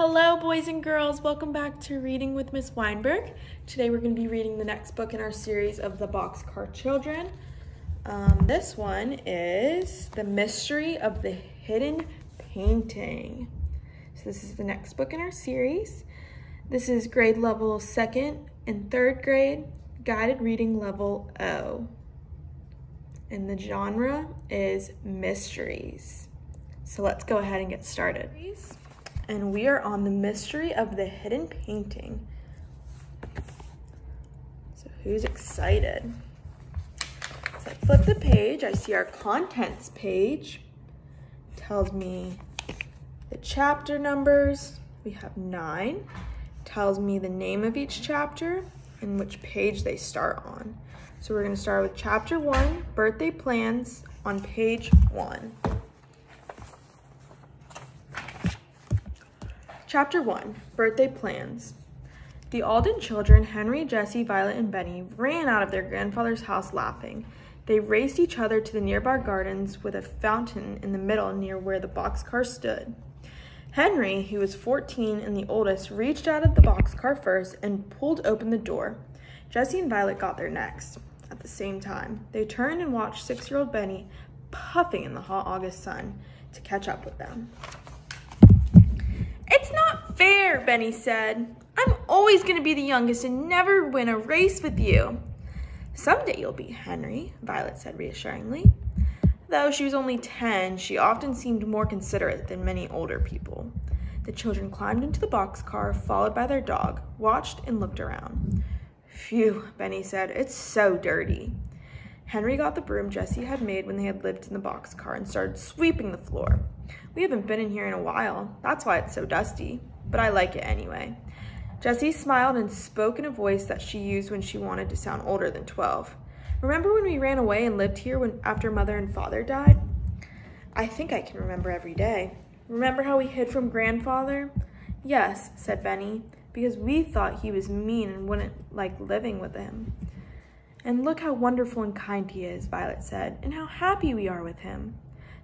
Hello, boys and girls. Welcome back to Reading with Miss Weinberg. Today we're going to be reading the next book in our series of the Boxcar Children. Um, this one is The Mystery of the Hidden Painting. So, this is the next book in our series. This is grade level second and third grade, guided reading level O. And the genre is mysteries. So, let's go ahead and get started and we are on the mystery of the hidden painting. So who's excited? So I flip the page, I see our contents page. Tells me the chapter numbers. We have nine. Tells me the name of each chapter and which page they start on. So we're gonna start with chapter one, birthday plans on page one. Chapter 1 Birthday Plans. The Alden children, Henry, Jessie, Violet, and Benny, ran out of their grandfather's house laughing. They raced each other to the nearby gardens with a fountain in the middle near where the boxcar stood. Henry, who was 14 and the oldest, reached out of the boxcar first and pulled open the door. Jessie and Violet got there next. At the same time, they turned and watched six year old Benny puffing in the hot August sun to catch up with them. It's not fair, Benny said. I'm always going to be the youngest and never win a race with you. Someday you'll be Henry, Violet said reassuringly. Though she was only 10, she often seemed more considerate than many older people. The children climbed into the boxcar, followed by their dog, watched and looked around. Phew, Benny said, it's so dirty. Henry got the broom Jessie had made when they had lived in the boxcar and started sweeping the floor. We haven't been in here in a while. That's why it's so dusty. But I like it anyway. Jessie smiled and spoke in a voice that she used when she wanted to sound older than 12. Remember when we ran away and lived here when, after mother and father died? I think I can remember every day. Remember how we hid from grandfather? Yes, said Benny, because we thought he was mean and wouldn't like living with him. And look how wonderful and kind he is, Violet said, and how happy we are with him.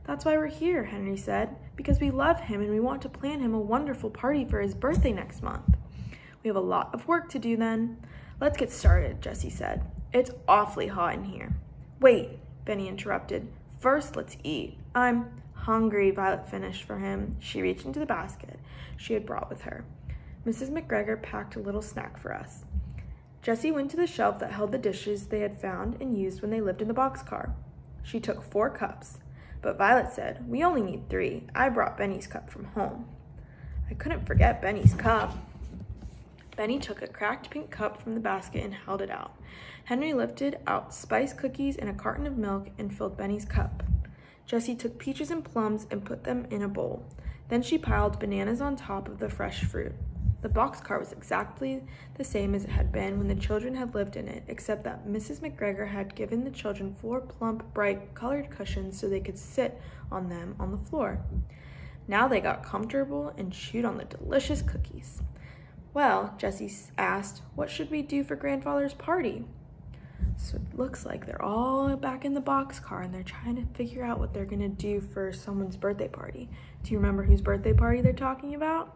That's why we're here, Henry said, because we love him and we want to plan him a wonderful party for his birthday next month. We have a lot of work to do then. Let's get started, Jessie said. It's awfully hot in here. Wait, Benny interrupted. First, let's eat. I'm hungry, Violet finished for him. She reached into the basket she had brought with her. Mrs. McGregor packed a little snack for us. Jessie went to the shelf that held the dishes they had found and used when they lived in the boxcar. She took four cups. But Violet said, We only need three. I brought Benny's cup from home. I couldn't forget Benny's cup. Benny took a cracked pink cup from the basket and held it out. Henry lifted out spice cookies and a carton of milk and filled Benny's cup. Jessie took peaches and plums and put them in a bowl. Then she piled bananas on top of the fresh fruit. The boxcar was exactly the same as it had been when the children had lived in it, except that Mrs. McGregor had given the children four plump, bright colored cushions so they could sit on them on the floor. Now they got comfortable and chewed on the delicious cookies. Well, Jessie asked, what should we do for grandfather's party? So it looks like they're all back in the boxcar and they're trying to figure out what they're gonna do for someone's birthday party. Do you remember whose birthday party they're talking about?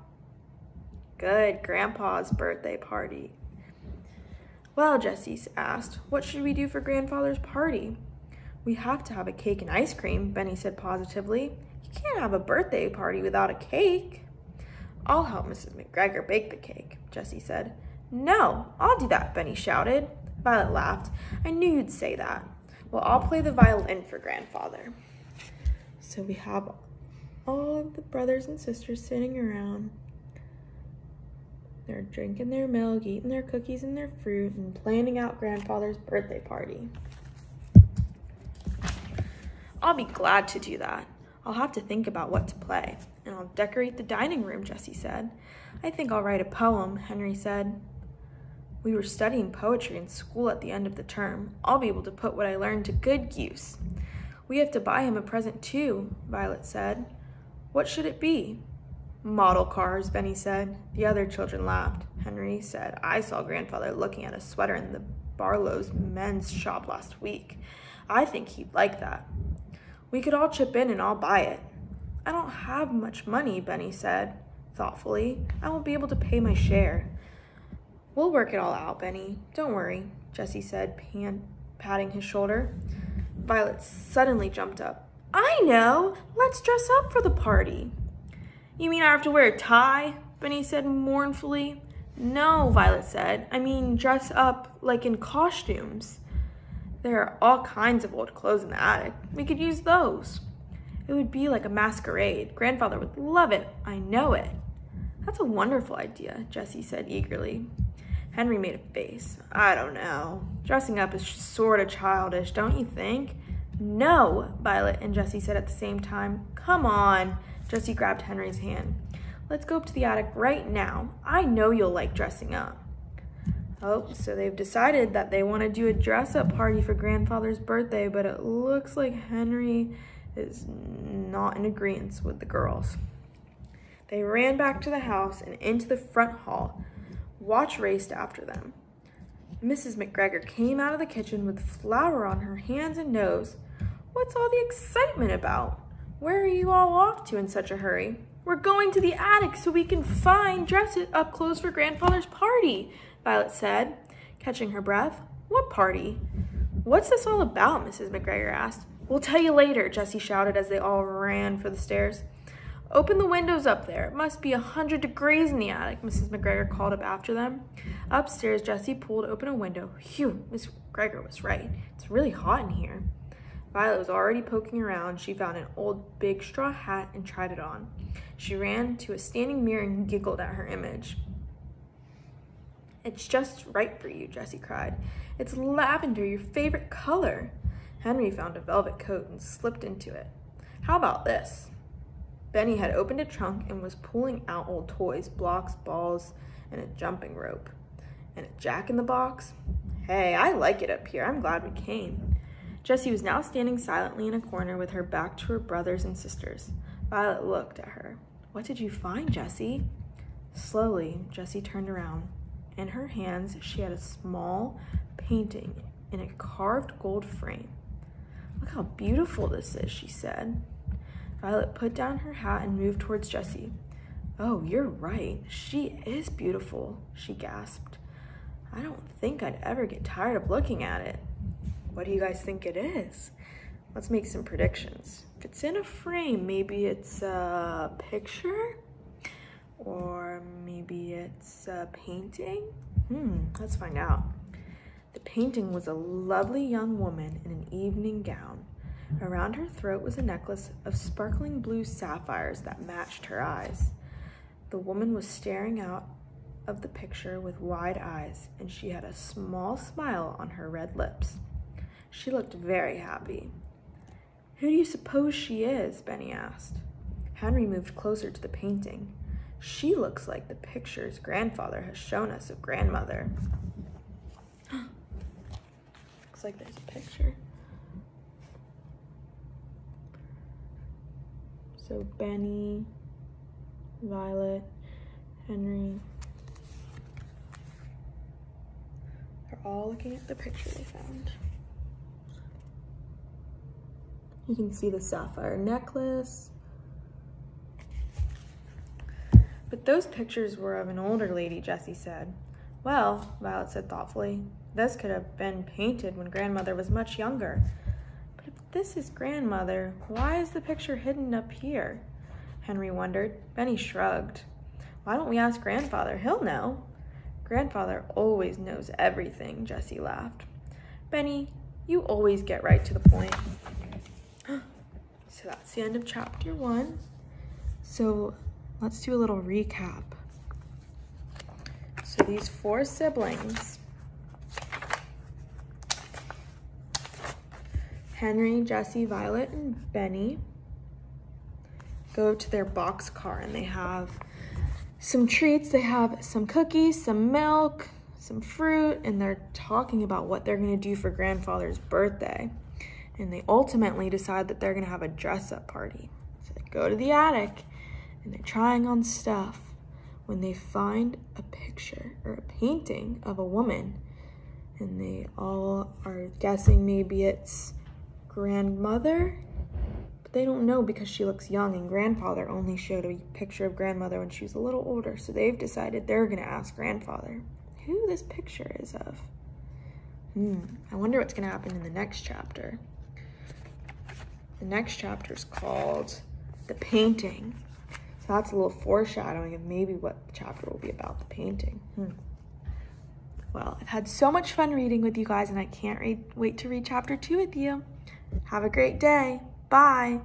Good, Grandpa's birthday party. Well, Jessie asked, what should we do for Grandfather's party? We have to have a cake and ice cream, Benny said positively. You can't have a birthday party without a cake. I'll help Mrs. McGregor bake the cake, Jessie said. No, I'll do that, Benny shouted. Violet laughed. I knew you'd say that. Well, I'll play the violin for grandfather. So we have all of the brothers and sisters sitting around they're drinking their milk, eating their cookies and their fruit, and planning out grandfather's birthday party. I'll be glad to do that. I'll have to think about what to play, and I'll decorate the dining room, Jessie said. I think I'll write a poem, Henry said. We were studying poetry in school at the end of the term. I'll be able to put what I learned to good use. We have to buy him a present too, Violet said. What should it be? Model cars, Benny said. The other children laughed. Henry said, I saw grandfather looking at a sweater in the Barlow's men's shop last week. I think he'd like that. We could all chip in and I'll buy it. I don't have much money, Benny said. thoughtfully. I won't be able to pay my share. We'll work it all out, Benny. Don't worry, Jessie said, pan- patting his shoulder. Violet suddenly jumped up. I know! Let's dress up for the party. You mean I have to wear a tie? Benny said mournfully. No, Violet said. I mean, dress up like in costumes. There are all kinds of old clothes in the attic. We could use those. It would be like a masquerade. Grandfather would love it. I know it. That's a wonderful idea, Jessie said eagerly. Henry made a face. I don't know. Dressing up is sort of childish, don't you think? No, Violet and Jessie said at the same time. Come on. Jessie grabbed Henry's hand. Let's go up to the attic right now. I know you'll like dressing up. Oh, so they've decided that they want to do a dress up party for grandfather's birthday, but it looks like Henry is not in agreement with the girls. They ran back to the house and into the front hall. Watch raced after them. Mrs. McGregor came out of the kitchen with flour on her hands and nose. What's all the excitement about? Where are you all off to in such a hurry? We're going to the attic so we can find dress up clothes for grandfather's party, Violet said, catching her breath. What party? What's this all about? Mrs. McGregor asked. We'll tell you later, Jessie shouted as they all ran for the stairs. Open the windows up there. It must be a hundred degrees in the attic, Mrs. McGregor called up after them. Upstairs, Jessie pulled open a window. Phew, Miss McGregor was right. It's really hot in here. Violet was already poking around. She found an old big straw hat and tried it on. She ran to a standing mirror and giggled at her image. It's just right for you, Jessie cried. It's lavender, your favorite color. Henry found a velvet coat and slipped into it. How about this? Benny had opened a trunk and was pulling out old toys, blocks, balls, and a jumping rope. And a jack in the box? Hey, I like it up here. I'm glad we came. Jessie was now standing silently in a corner with her back to her brothers and sisters. Violet looked at her. What did you find, Jessie? Slowly, Jessie turned around. In her hands, she had a small painting in a carved gold frame. Look how beautiful this is, she said. Violet put down her hat and moved towards Jessie. Oh, you're right. She is beautiful, she gasped. I don't think I'd ever get tired of looking at it. What do you guys think it is? Let's make some predictions. If it's in a frame, maybe it's a picture? Or maybe it's a painting? Hmm, let's find out. The painting was a lovely young woman in an evening gown. Around her throat was a necklace of sparkling blue sapphires that matched her eyes. The woman was staring out of the picture with wide eyes, and she had a small smile on her red lips. She looked very happy. Who do you suppose she is? Benny asked. Henry moved closer to the painting. She looks like the picture's grandfather has shown us of grandmother. looks like there's a picture. So Benny, Violet, Henry. They're all looking at the picture they found. You can see the sapphire necklace. But those pictures were of an older lady, Jessie said. Well, Violet said thoughtfully, this could have been painted when grandmother was much younger. But if this is grandmother. Why is the picture hidden up here? Henry wondered. Benny shrugged. Why don't we ask grandfather? He'll know. Grandfather always knows everything, Jessie laughed. Benny, you always get right to the point. So that's the end of chapter one. So let's do a little recap. So these four siblings Henry, Jessie, Violet, and Benny go to their box car and they have some treats. They have some cookies, some milk, some fruit, and they're talking about what they're going to do for grandfather's birthday. And they ultimately decide that they're to have a dress up party. So they go to the attic and they're trying on stuff when they find a picture or a painting of a woman. And they all are guessing maybe it's grandmother, But they don't know because she looks young and grandfather only showed a picture of grandmother when she was a little older. So they've decided they're going to ask grandfather who this picture is of. Hmm, I wonder what's going to happen in the next chapter. The next chapter is called The Painting. So that's a little foreshadowing of maybe what the chapter will be about the painting. Hmm. Well, I've had so much fun reading with you guys, and I can't read, wait to read chapter two with you. Have a great day. Bye.